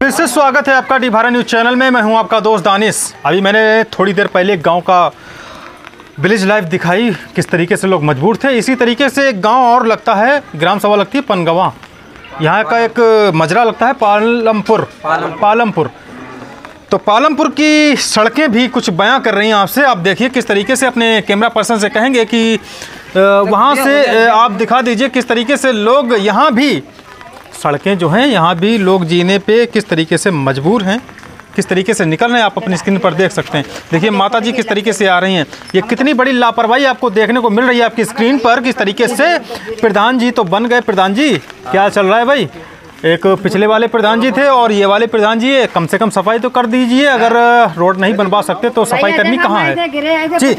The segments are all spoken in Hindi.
फिर से स्वागत है आपका डी भारत न्यूज़ चैनल में। मैं हूँ आपका दोस्त दानिश। अभी मैंने थोड़ी देर पहले एक गाँव का विलेज लाइफ दिखाई किस तरीके से लोग मजबूर थे। इसी तरीके से एक गाँव और लगता है ग्राम सभा लगती है पनगवा। यहाँ का एक मजरा लगता है पालमपुर। पालमपुर। तो पालमपुर की सड़कें भी कुछ बयां कर रही हैं आपसे। आप देखिए किस तरीके से अपने कैमरा पर्सन से कहेंगे कि वहाँ से आप दिखा दीजिए किस तरीके से लोग यहाँ भी सड़कें जो हैं, यहाँ भी लोग जीने पे किस तरीके से मजबूर हैं? किस तरीके से निकल रहे हैं? आप अपनी स्क्रीन पर देख सकते हैं। देखिए माता जी किस तरीके से आ रही हैं। ये कितनी बड़ी लापरवाही आपको देखने को मिल रही है आपकी स्क्रीन पर, किस तरीके से? प्रधान जी तो बन गए। प्रधान जी, क्या चल रहा है भाई? एक पिछले वाले प्रधान जी थे और ये वाले प्रधान जी कम से कम सफ़ाई तो कर दीजिए अगर रोड नहीं बनवा सकते तो सफ़ाई करनी कहाँ है? जी।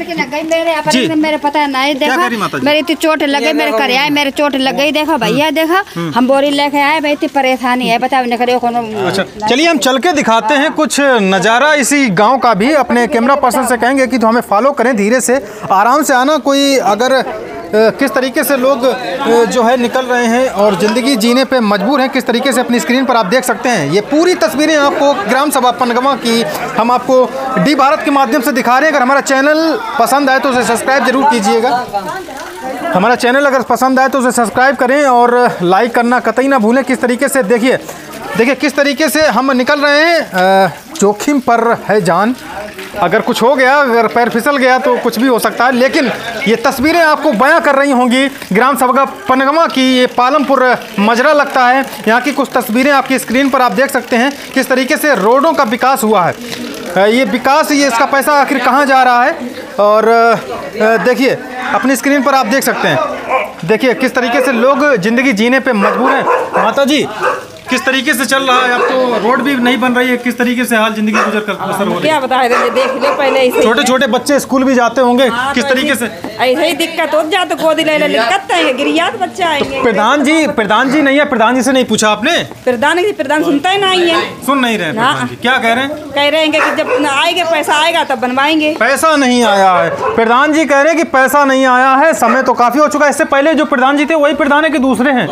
जी। मेरे पता नहीं देखा? मेरी इतनी चोट लगे मेरे कर आए मेरे चोट लग गई देखा भैया देखा हम बोरी लेके आए भाई इतनी परेशानी है बताओ करियो अच्छा चलिए हम चल के दिखाते हैं कुछ नज़ारा इसी गाँव का भी अपने कैमरा पर्सन से कहेंगे कि तो हमें फॉलो करें धीरे से आराम से आना कोई अगर किस तरीके से लोग जो है निकल रहे हैं और ज़िंदगी जीने पे मजबूर हैं, किस तरीके से अपनी स्क्रीन पर आप देख सकते हैं? ये पूरी तस्वीरें आपको ग्राम सभा पनगवा की हम आपको डी भारत के माध्यम से दिखा रहे हैं। अगर हमारा चैनल पसंद आए तो उसे सब्सक्राइब ज़रूर कीजिएगा। हमारा चैनल अगर पसंद आए तो उसे सब्सक्राइब करें और लाइक करना कतई ना भूलें। किस तरीके से, देखिए देखिए किस तरीके से हम निकल रहे हैं। जोखिम पर है जान। अगर कुछ हो गया, अगर पैर फिसल गया तो कुछ भी हो सकता है, लेकिन ये तस्वीरें आपको बयां कर रही होंगी। ग्राम सभा पनगमा की ये पालमपुर मजरा लगता है। यहाँ की कुछ तस्वीरें आपकी स्क्रीन पर आप देख सकते हैं किस तरीके से रोडों का विकास हुआ है। ये विकास, ये इसका पैसा आखिर कहाँ जा रहा है? और देखिए, अपनी स्क्रीन पर आप देख सकते हैं। देखिए, किस तरीके से लोग ज़िंदगी जीने पे मजबूर हैं। माता जी किस तरीके से चल रहा है? अब तो रोड भी नहीं बन रही है। किस तरीके से हाल ज़िंदगी गुजर कर बसर हो रही क्या बताए देख ले पहले छोटे छोटे बच्चे स्कूल भी जाते होंगे। हाँ, किस तो तरीके से ऐसे ही दिक्कत हो जा तो गोदी ले ले दिक्कत है। गिरियात बच्चा आएँगे। प्रधान जी प्रधान जी नहीं है? प्रधान जी से नहीं पूछा आपने? प्रधान की प्रधान सुनता ही नहीं है। सुन नहीं रहे हाँ। प्रधान जी। क्या कह रहे हैं? कह रहे हैं कि जब आएगा पैसा आएगा तब बनवाएँगे। पैसा नहीं आया है। प्रधान जी कह रहे हैं कि पैसा नहीं आया है। समय तो काफ़ी हो चुका है। इससे पहले जो प्रधान जी थे वही प्रधान है कि दूसरे हैं?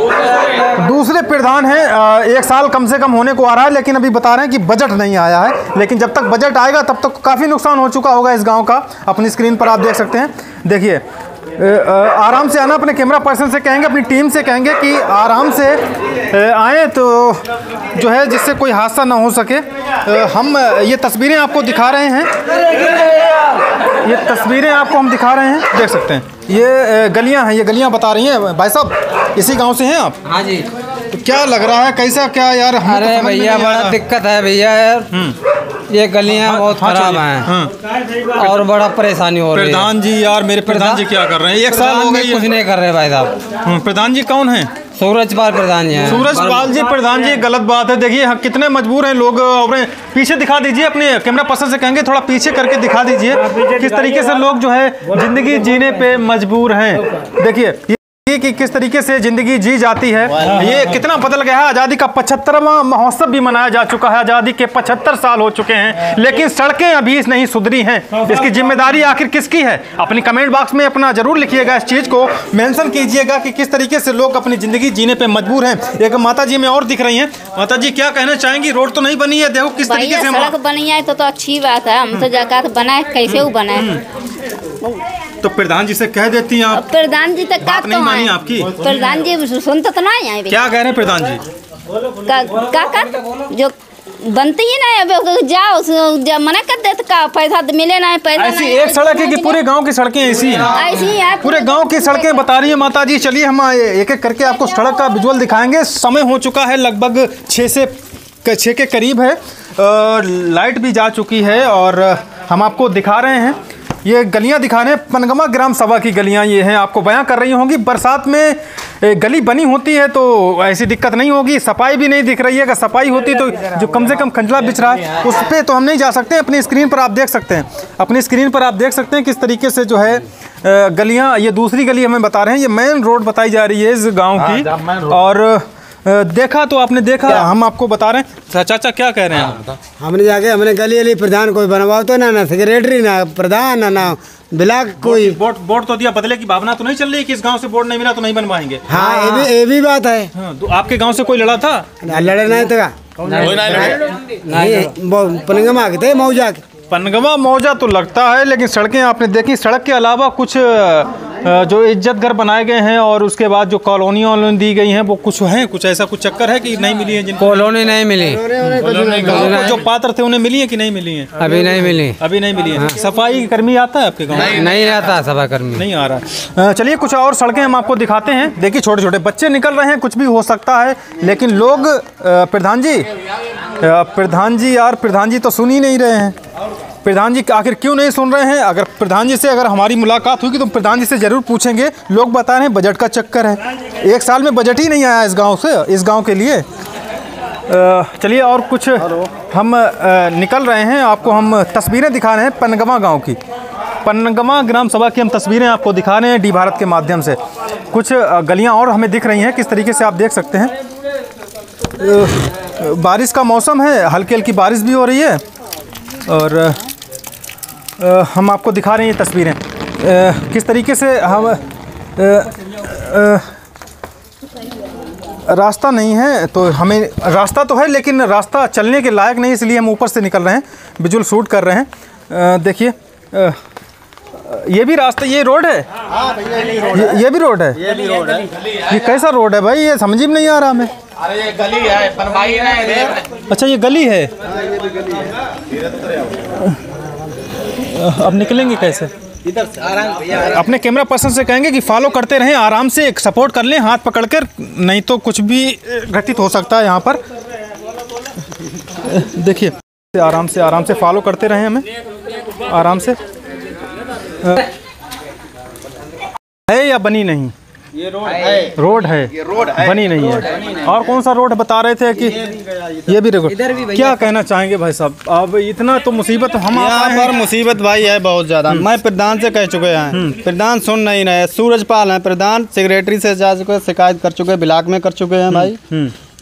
दूसरे प्रधान हैं एक साल कम से कम होने को आ रहा है, लेकिन अभी बता रहे हैं कि बजट नहीं आया है। लेकिन जब तक बजट आएगा, तब तक काफ़ी नुकसान हो चुका होगा इस गाँव का। अपनी स्क्रीन पर आप देख सकते हैं। देखिए आराम से आना, अपने कैमरा पर्सन से कहेंगे, अपनी टीम से कहेंगे कि आराम से आएँ तो जो है, जिससे कोई हादसा ना हो सके। हम, ये तस्वीरें आपको दिखा रहे हैं। ये तस्वीरें आपको हम दिखा रहे हैं। देख सकते हैं। ये गलियाँ हैं, ये गलियाँ बता रही हैं। भाई साहब, इसी गाँव से हैं आप? हाँ जी। तो क्या लग रहा है? कैसा क्या यार? हमें तो अरे भैया बड़ा दिक्कत है भैया यार। ये गलियाँ बहुत हाँ, खराब। हैं। हाँ। और बड़ा परेशानी हो रही है। प्रधान जी यार मेरे प्रधान जी क्या कर रहे हैं? एक साल हो गई कुछ नहीं कर रहे भाई साहब। हम्म, प्रधान जी कौन है? सूरज पाल प्रधान जी सूरज पाल जी प्रधान जी गलत बात है। देखिए हम कितने मजबूर हैं लोग और पीछे दिखा दीजिए अपने कैमरा पर्सन से कहेंगे थोड़ा पीछे करके दिखा दीजिए किस तरीके से लोग जो है ज़िंदगी जीने पे मजबूर हैं। देखिए कि किस तरीके से ज़िंदगी जी जाती है। ये कितना बदल गया है। आज़ादी का पचहत्तरवा महोत्सव भी मनाया जा चुका है। आज़ादी के पचहत्तर साल हो चुके हैं लेकिन सड़कें अभी नहीं सुधरी हैं। इसकी ज़िम्मेदारी आखिर किसकी है? अपनी कमेंट बॉक्स में अपना ज़रूर लिखिएगा इस चीज़ को। मेंशन कीजिएगा कि किस तरीके से लोग अपनी ज़िंदगी जीने पर मजबूर हैं। एक माता जी में और दिख रही हैं। माता जी क्या कहना चाहेंगी? रोड तो नहीं बनी है देखो किस तरीके से सड़क बनी है तो तो अच्छी बात है। हम तो जगह तो बनाए कैसे बनाए? तो प्रधान जी से कह देती हैं आप। प्रधान जी तक बात तो नहीं मानी आपकी? प्रधान जी सुनते तो नहीं है क्या कह रहे हैं प्रधान जी? का का कर जो बनती ही नहीं अब जाओ जब मना कर दे तो का पैसा तो मिले ना पैसा ऐसी एक सड़क है कि पूरे गाँव की सड़कें ऐसी हैं। ऐसी है पूरे गाँव की सड़कें बता रही है माता जी चलिए हम एक एक करके आपको सड़क का विजुअल दिखाएँगे। समय हो चुका है लगभग छः से छः के करीब है। लाइट भी जा चुकी है और हम आपको दिखा रहे हैं। ये गलियाँ दिखा रहे हैं पनगमा ग्राम सभा की गलियाँ ये हैं। आपको बयां कर रही होंगी बरसात में गली बनी होती है तो ऐसी दिक्कत नहीं होगी। सफ़ाई भी नहीं दिख रही है। अगर सफ़ाई होती तो जो कम से कम खंजला बिछ रहा है उस पर तो हम नहीं जा सकते अपनी स्क्रीन पर आप देख सकते हैं। अपनी स्क्रीन पर आप देख सकते हैं किस तरीके से जो है गलियाँ ये दूसरी गली हमें बता रहे हैं। ये मेन रोड बताई जा रही है इस गाँव की। और देखा तो आपने देखा हम आपको बता रहे हैं। चाचा क्या कह रहे हैं आप? हमने जाके हमने गली गली प्रधान कोई बनवाओ तो ना ना सेक्रेटरी ना प्रधान ना ना ब्लॉक कोई। बोर्ड बोर्ड तो दिया बदले की भावना तो नहीं चल रही कि इस गाँव से बोर्ड नहीं मिला तो नहीं बनवाएँगे। हाँ ये भी ये भी बात है। हाँ, तो आपके गाँव से कोई लड़ा था? लड़े नहीं तो का? ये पनगमा के थे मौजा के। पनगवा मौजा तो लगता है लेकिन सड़कें आपने देखी सड़क के अलावा कुछ जो इज़्ज़त घर बनाए गए हैं और उसके बाद जो कॉलोनियाँ वॉलोनी दी गई हैं वो कुछ हैं कुछ ऐसा कुछ चक्कर है कि नहीं मिली है जिनको? कॉलोनी नहीं मिली। गाँव जो पात्र थे उन्हें मिली है कि नहीं मिली है? अभी नहीं मिली। अभी नहीं मिली है। सफ़ाई कर्मी आता है आपके गाँव? में? नहीं आता सभा कर्मी। नहीं आ रहा है। चलिए कुछ और सड़कें हम आपको दिखाते हैं। देखिए छोटे छोटे बच्चे निकल रहे हैं कुछ भी हो सकता है लेकिन लोग प्रधान जी प्रधान जी यार प्रधान जी तो सुन ही नहीं रहे हैं। प्रधान जी आखिर क्यों नहीं सुन रहे हैं? अगर प्रधान जी से अगर हमारी मुलाकात हुई तो प्रधान जी से ज़रूर पूछेंगे। लोग बता रहे हैं बजट का चक्कर है। एक साल में बजट ही नहीं आया इस गाँव से इस गाँव के लिए। चलिए और कुछ हम निकल रहे हैं। आपको हम तस्वीरें दिखा रहे हैं पनगमा गाँव की। पनगमा ग्राम सभा की हम तस्वीरें आपको दिखा रहे हैं डी भारत के माध्यम से। कुछ गलियाँ और हमें दिख रही हैं। किस तरीके से आप देख सकते हैं? बारिश का मौसम है। हल्की हल्की बारिश भी हो रही है। और अ, हम आपको दिखा रहे हैं ये तस्वीरें। किस तरीके से हम रास्ता नहीं है तो हमें रास्ता तो है लेकिन रास्ता चलने के लायक नहीं इसलिए हम ऊपर से निकल रहे हैं विजुअल शूट कर रहे हैं। देखिए ये भी रास्ता ये रोड है? ये, ये भी रोड है? ये भी रोड है। ये कैसा रोड है भाई? ये समझ में नहीं आ रहा हमें। अरे ये गली है है अच्छा ये गली है। अब निकलेंगे कैसे? इधर से आराम अपने कैमरा पर्सन से कहेंगे कि फॉलो करते रहें, आराम से एक सपोर्ट कर लें, हाथ पकड़ कर नहीं तो कुछ भी घटित हो सकता है यहाँ पर। देखिए, आराम से आराम से फॉलो करते रहें हमें। आराम से। है या बनी नहीं? ये रोड है। रोड है। ये रोड है। बनी नहीं है। और कौन सा रोड बता रहे थे कि ये भी रोड क्या कहना चाहेंगे भाई साहब? अब इतना तो मुसीबत हम यहाँ पर मुसीबत भाई है बहुत ज़्यादा। मैं प्रधान से कह चुके हैं। प्रधान सुन नहीं रहे। सूरजपाल है। प्रधान सेक्रेटरी से जा चुके शिकायत कर चुके ब्लाक में कर चुके हैं भाई।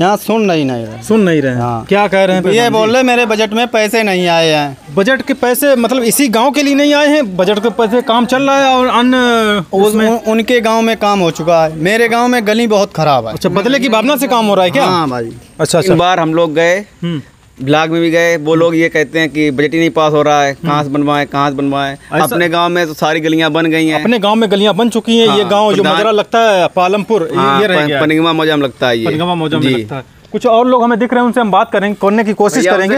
यहाँ सुन नहीं नहीं रहे। सुन नहीं रहे हैं। क्या कह रहे हैं ये बोल रहे मेरे बजट में पैसे नहीं आए हैं। बजट के पैसे मतलब इसी गाँव के लिए नहीं आए हैं? बजट के पैसे काम चल रहा है और अन्य उसमें उन, उनके गाँव में काम हो चुका है। मेरे गाँव में गली बहुत खराब है। अच्छा बदले की भावना से काम हो रहा है क्या? हाँ भाई। अच्छा अच्छा। बार हम लोग गए। हम्म। ब्लॉक में भी गए वो लोग ये कहते हैं कि बजट ही नहीं पास हो रहा है कहाँ से बनवाए कहाँ से बनवाए। अपने गाँव में तो सारी गलियाँ बन गई हैं। अपने गाँव में गलियाँ बन चुकी हैं ये हाँ, गाँव जो मजरा लगता है पालमपुर ये- हाँ ये रह गया। पनिगमा लगता है ये। पनगमा लगता है। कुछ और लोग हमें दिख रहे हैं उनसे हम बात करेंगे करने की कोशिश करेंगे।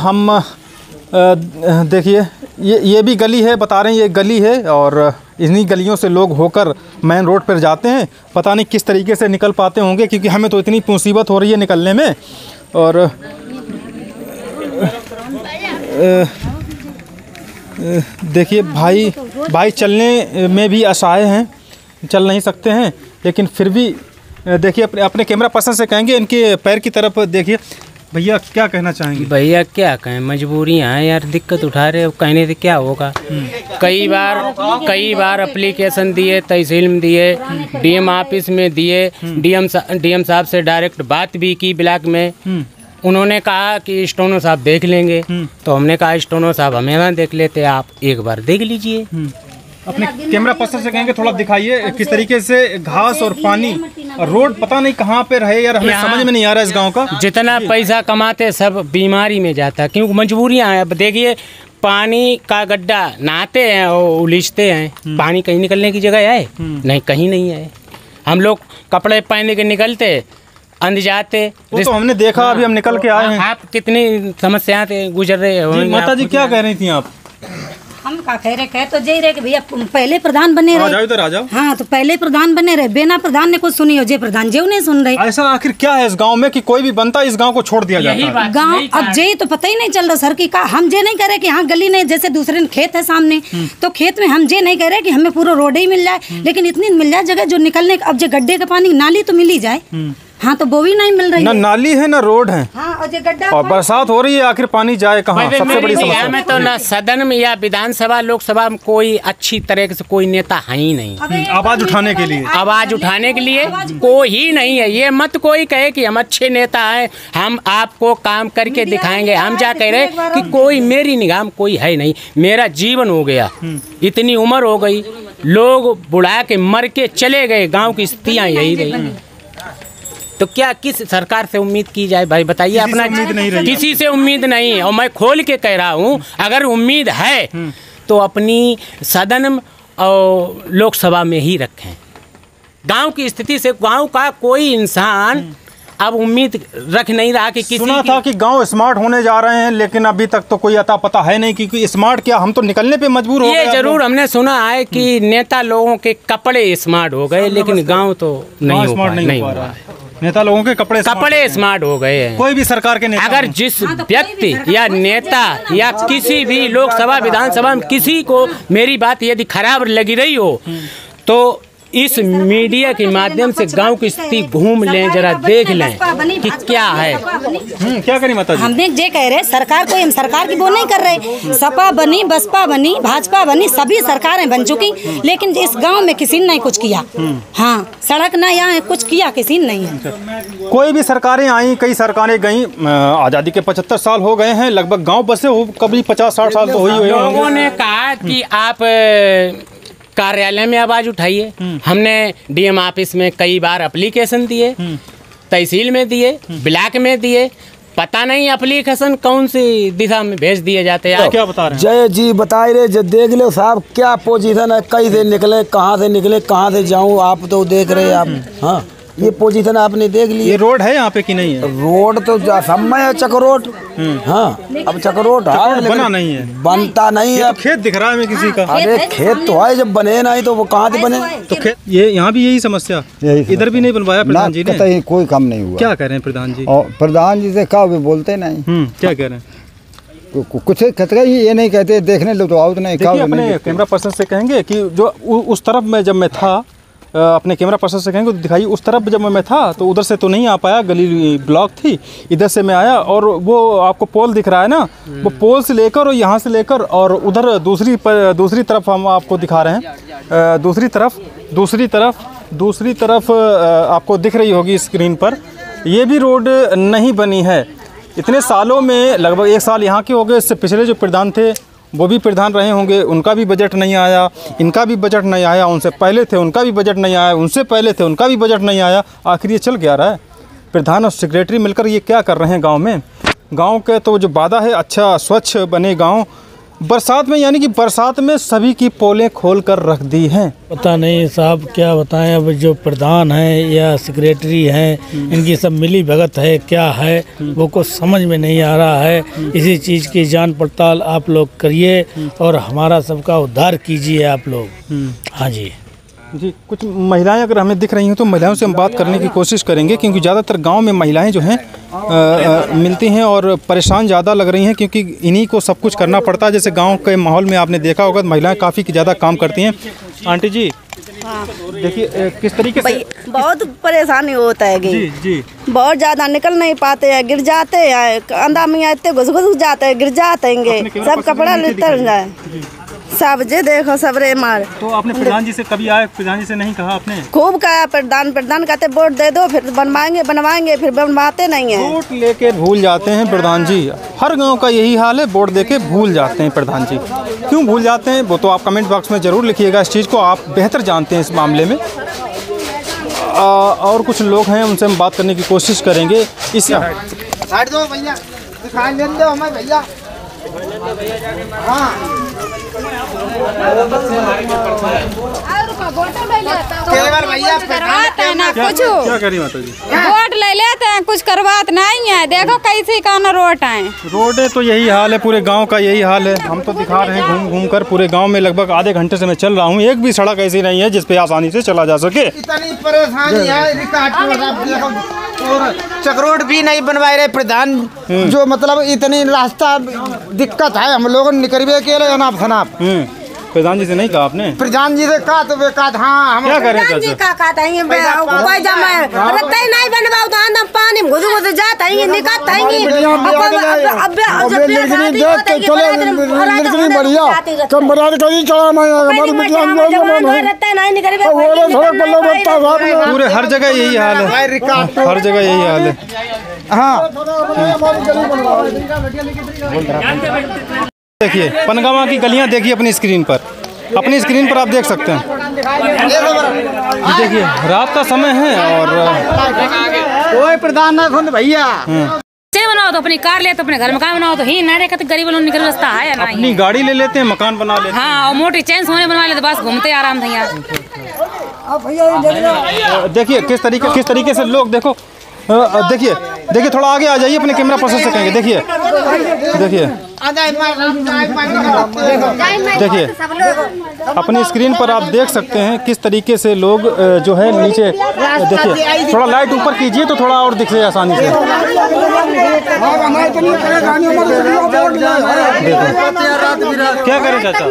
हम देखिए ये ये भी गली है बता रहे हैं ये गली है और इन्हीं गलियों से लोग होकर मेन रोड पर जाते हैं। पता नहीं किस तरीके से निकल पाते होंगे क्योंकि हमें तो इतनी मुसीबत हो रही है निकलने में। और देखिए भाई भाई चलने में भी असहाय हैं चल नहीं सकते हैं लेकिन फिर भी देखिए अपने अपने कैमरा पर्सन से कहेंगे इनके पैर की तरफ़ देखिए भैया क्या कहना चाहेंगे? भैया क्या कहें मजबूरियाँ हैं यार दिक्कत उठा रहे अब कहने से क्या होगा? कई बार कई बार अप्लीकेशन दिए तहसील में दिए डीएम ऑफ़िस में दिए डीएम डीएम साहब से डायरेक्ट बात भी की ब्लॉक में। उन्होंने कहा कि स्टोनो साहब देख लेंगे। तो हमने कहा स्टोनो साहब हमें ना देख लेते आप एक बार देख लीजिए। अपने कैमरा पर्सन से कहेंगे थोड़ा दिखाइए किस तरीके से घास और पानी रोड पता नहीं कहाँ पे रहे यार हमें समझ में नहीं आ रहा इस गाँव का। जितना पैसा कमाते सब बीमारी में जाता है क्योंकि मजबूरियाँ हैं। अब देखिए पानी का गड्ढा नहाते हैं और उलीचते हैं। पानी कहीं निकलने की जगह है? नहीं कहीं नहीं है। हम लोग कपड़े पहन के निकलते अंध जाते। वो तो हमने देखा अभी हम निकल के आए हैं। आप कितनी समस्या से गुजर रहे हो माता जी क्या? कह रही थी आप? हम का कह रहे कह तो जय रहे कि भैया पहले प्रधान बने रहे। जाओ इधर आ जाओ। हाँ तो पहले प्रधान बने रहे बिना प्रधान ने कुछ सुनी हो जय प्रधान जेव नहीं सुन रहे। ऐसा आखिर क्या है इस गाँव में कि कोई भी बनता है इस गाँव को छोड़ दिया जाता है? गाँव अब जय तो पता ही नहीं चल रहा सर की का हम जे नहीं कह रहे कि हाँ गली नहीं जैसे दूसरे खेत है सामने तो खेत में हम जे नहीं कह रहे कि हमें पूरा रोड ही मिल जाए लेकिन इतनी मिल जाए जगह जो निकलने अब जो गड्ढे का पानी नाली तो मिल ही जाए। हाँ तो वो भी नहीं मिल रही ना है। नाली है ना रोड है। हाँ और और बरसात हो रही है आखिर पानी जाए कहाँ? सबसे बड़ी समस्या। में तो ना सदन में या विधानसभा लोकसभा में कोई अच्छी तरह से कोई नेता है ही नहीं। आवाज़ उठाने के लिए। आवाज़ उठाने के लिए कोई ही नहीं है। ये मत कोई कहे कि हम अच्छे नेता हैं हम आपको काम करके दिखाएँगे। हम जा कह रहे कि कोई मेरी निगाह में कोई है नहीं। मेरा जीवन हो गया। इतनी उम्र हो गई। लोग बुढ़ा के मर के चले गए। गाँव की स्थितियाँ यही रही। तो क्या किस सरकार से उम्मीद की जाए? भाई बताइए अपना उम्मीद नहीं रही। किसी से उम्मीद नहीं है। और मैं खोल के कह रहा हूँ अगर उम्मीद है तो अपनी सदन और लोकसभा में ही रखें। गाँव की स्थिति से गाँव का कोई इंसान अब उम्मीद रख नहीं रहा कि किसी सुना था कि गाँव स्मार्ट होने जा रहे हैं लेकिन अभी तक तो कोई अता पता है नहीं क्योंकि स्मार्ट क्या हम तो निकलने पे मजबूर हो गए ज़रूर हमने सुना है कि नेता लोगों के कपड़े स्मार्ट हो गए लेकिन गाँव तो नहीं हो स्मार्ट नहीं, नहीं हो हुआ रहा है। नेता लोगों के कपड़े कपड़े स्मार्ट हो। गए हैं। कोई भी सरकार के नेता अगर जिस व्यक्ति या नेता या किसी भी लोकसभा विधानसभा में किसी को मेरी बात यदि खराब लगी रही हो तो इस मीडिया के माध्यम से गाँव की स्थिति घूम लें जरा देख लें कि क्या है। हम्म, क्या करी माता जी हमने ये कह रहे सरकार को हम सरकार की वो नहीं कर रहे। सपा बनी बसपा बनी भाजपा बनी सभी सरकारें बन चुकी लेकिन इस गाँव में किसी ने नहीं कुछ किया। हाँ सड़क ना यहाँ कुछ किया किसी ने नहीं है। कोई भी सरकारें आई कई सरकारें गई आज़ादी के पचहत्तर साल हो गए हैं लगभग गाँव बसे कभी पचास साठ साल तो हुई हुई लोगों ने कहा कि आप कार्यालय में आवाज़ उठाइए। हमने डीएम ऑफ़िस में कई बार अप्लीकेशन दिए तहसील में दिए ब्लैक में दिए। पता नहीं अप्लीकेशन कौन सी दिशा में भेज दिए जाते हैं। क्या बता रहे हैं? जय जी बताए रे जब देख लो साहब क्या पोजीशन है? कहीं से निकले कहाँ से निकले कहाँ से जाऊँ? आप तो देख रहे हैं आप। हाँ। ये पोजीशन आपने देख ली ये रोड है यहाँ पे कि नहीं है? रोड तो समय है चक्रोट हाँ अब चक्रोट है बना नहीं है। बनता नहीं है तो खेत दिख रहा है किसी का। अरे खेत तो है जब बने नहीं तो वो कहाँ से बने? तो ये यहाँ भी यही समस्या। यही इधर भी नहीं बनवाया प्रधान जी ने? कोई काम नहीं हुआ। क्या कह रहे हैं प्रधान जी? और प्रधान जी से कहा बोलते नहीं। हम्म क्या कह रहे हैं? कुछ कहते ही ये नहीं कहते देखने लो तो आओ तो नहीं कहा अपने कैमरा पर्सन से कहेंगे कि जो उ- उस तरफ़ में जब मैं था अपने कैमरा पर्सन से कहेंगे तो दिखाइए उस तरफ़ जब मैं था तो उधर से तो नहीं आ पाया गली ब्लॉक थी इधर से मैं आया और वो आपको पोल दिख रहा है ना वो पोल से लेकर और यहाँ से लेकर और उधर दूसरी पर दूसरी तरफ़ हम आपको दिखा रहे हैं। दूसरी तरफ़ दूसरी तरफ़ दूसरी तरफ़ आपको दिख रही होगी स्क्रीन पर। ये भी रोड नहीं बनी है। इतने सालों में लगभग एक साल यहाँ के हो गए इससे पिछले जो प्रधान थे वो भी प्रधान रहे होंगे, उनका भी बजट नहीं आया, इनका भी बजट नहीं आया, उनसे पहले थे, उनका भी बजट नहीं आया, उनसे पहले थे, उनका भी बजट नहीं आया, आखिर ये चल गया रहा है? प्रधान और सेक्रेटरी मिलकर ये क्या कर रहे हैं गाँव में? गाँव के तो जो वादा है अच्छा स्वच्छ बने गाँव बरसात में, यानी कि बरसात में सभी की पोलें खोल कर रख दी हैं। पता नहीं साहब क्या बताएँ, अब जो प्रधान हैं या सेक्रेटरी हैं, इनकी सब मिली भगत है, क्या है, वो कुछ समझ में नहीं आ रहा है। इसी चीज़ की जान पड़ताल आप लोग करिए और हमारा सबका उद्धार कीजिए आप लोग। हाँ जी। जी कुछ महिलाएँ अगर हमें दिख रही हैं तो महिलाओं से हम बात करने की कोशिश करेंगे क्योंकि ज़्यादातर गाँव में महिलाएँ जो हैं मिलती हैं और परेशान ज़्यादा लग रही हैं क्योंकि इन्हीं को सब कुछ करना पड़ता है। जैसे गाँव के माहौल में आपने देखा होगा तो महिलाएँ काफ़ी ज़्यादा काम करती हैं। आंटी जी देखिए किस तरीके से बहुत परेशानी होता है जी जी। बहुत ज़्यादा निकल नहीं पाते हैं गिर जाते हैं अंधा में आते घुस घुस जाते हैं गिर जाते हैं सब कपड़ा लेते जाए। सब जे देखो सब रे मार। तो आपने प्रधान जी से कभी आए? प्रधान जी से नहीं कहा आपने? खूब कहा प्रधान प्रधान कहते वोट दे दो फिर बनवाएँगे बनवाएँगे फिर बनवाते नहीं है। वोट लेके भूल जाते हैं प्रधान जी हर गाँव का यही हाल है वोट देके भूल जाते हैं प्रधान जी क्यों भूल जाते हैं? वो तो आप कमेंट बॉक्स में ज़रूर लिखिएगा इस चीज़ को आप बेहतर जानते हैं इस मामले में। आ, और कुछ लोग हैं उनसे हम बात करने की कोशिश करेंगे। इस हाँ। केवल भैया करवाते हैं? ना कुछ क्या करी माता जी हैं कुछ करवाते नहीं है। देखो कैसे का न रोट है। रोड तो यही हाल है पूरे गाँव का यही हाल है। हम तो दिखा रहे हैं घूम घूम कर पूरे गाँव में लगभग आधे घंटे से मैं चल रहा हूँ। एक भी सड़क ऐसी नहीं है जिसपे आसानी से चला जा सके। इतनी परेशानी है और चक्रोड भी नहीं बनवाए रहे प्रधान। जो मतलब इतनी रास्ता दिक्कत है हम लोग निकलवे के लिए अनाप शनाप हम्म, प्रधान जी से नहीं कहा आपने? प्रधान जी से कहा तो वे कहा हाँ हम क्या करें चाचा का कहते हैं। कोई जब रत्ते नहीं बनवाओ तो अंदर पानी में घुस घुस जाता है निकलता है रत्ता नहीं निकल पूरे हर जगह यही हाल है। हर जगह यही हाल है। हाँ। देखिए पनगावा की गलियाँ देखिए अपनी स्क्रीन पर। अपनी स्क्रीन पर आप देख सकते हैं। देखिए रात का समय है और कोई प्रधान ना खुद भैया से बनाओ तो अपनी कार ले तो अपने घर में काम बनाओ तो ही ना रे तो गरीब लोग निकल रास्ता है या नहीं? अपनी गाड़ी ले लेते हैं मकान बना लेते हैं। हाँ और मोटी चैन सोने बनवा ले तो बस घूमते आराम से यहाँ। देखिए किस तरीके किस तरीके से लोग देखो देखिए देखिए, थोड़ा आगे आ जाइए, अपने कैमरा पर्सन से कहेंगे। देखिए देखिए। देखिए, अपनी स्क्रीन पर आप देख सकते हैं किस तरीके से लोग जो है नीचे, देखिए, थोड़ा लाइट ऊपर कीजिए तो थोड़ा और दिखे आसानी से। क्या करें चाचा?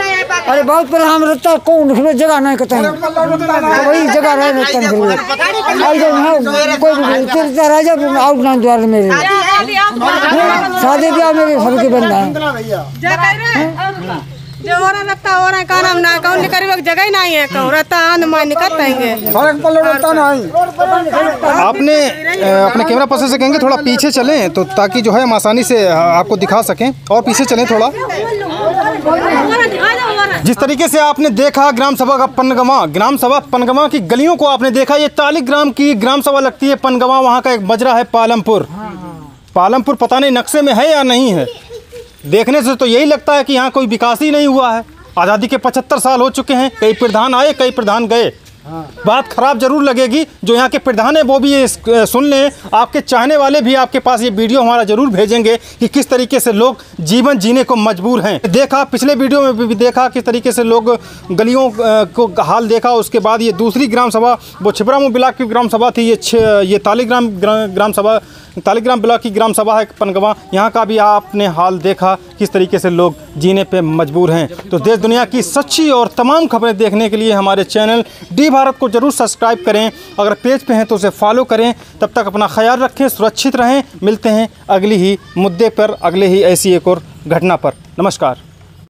अरे बहुत पहले हम रहता कौन? उसमें जगह नहीं कहते हैं। वही जगह रह रहता है आई जब हाँ कोई भी तिरता रह जब आउट ना द्वार मेरे। शादी ब्याह मेरे के बंदा है। जो हो रहा लगता हो रहा है नाम ना कौन निकल जगह ही नहीं है कहूँ रहता मान निकल पाएँगे। सड़क पर लौटता नहीं आपने अपने कैमरा पर्सन से कहेंगे थोड़ा पीछे चलें तो ताकि जो है हम आसानी से आपको दिखा सकें और पीछे चलें थोड़ा। जिस तरीके से आपने देखा ग्राम सभा का पनगवा ग्राम सभा पनगवा की गलियों को आपने देखा ये तालिक ग्राम की ग्राम सभा लगती है पनगवा वहाँ का एक मजरा है पालमपुर। पालमपुर पता नहीं नक्शे में है या नहीं है। देखने से तो यही लगता है कि यहाँ कोई विकास ही नहीं हुआ है। आज़ादी के पचहत्तर साल हो चुके हैं, कई प्रधान आए, कई प्रधान गए। बात खराब ज़रूर लगेगी। जो यहाँ के प्रधान है, वो भी ये सुन लें। आपके चाहने वाले भी आपके पास ये वीडियो हमारा ज़रूर भेजेंगे कि किस तरीके से लोग जीवन जीने को मजबूर हैं। देखा, पिछले वीडियो में भी देखा किस तरीके से लोग गलियों को हाल देखा। उसके बाद ये दूसरी ग्राम सभा, वो छिपरामू ब्लाक की ग्राम सभा थी। ये ये तालीग्राम ग्राम सभा, तालीग्राम ब्लॉक की ग्राम सभा है पनगवा। यहाँ का भी आपने हाल देखा किस तरीके से लोग जीने पर मजबूर हैं। तो देश दुनिया की सच्ची और तमाम खबरें देखने के लिए हमारे चैनल डी भारत को ज़रूर सब्सक्राइब करें। अगर पेज पे हैं तो उसे फॉलो करें। तब तक अपना ख्याल रखें, सुरक्षित रहें। मिलते हैं अगली ही मुद्दे पर, अगले ही ऐसी एक और घटना पर। नमस्कार।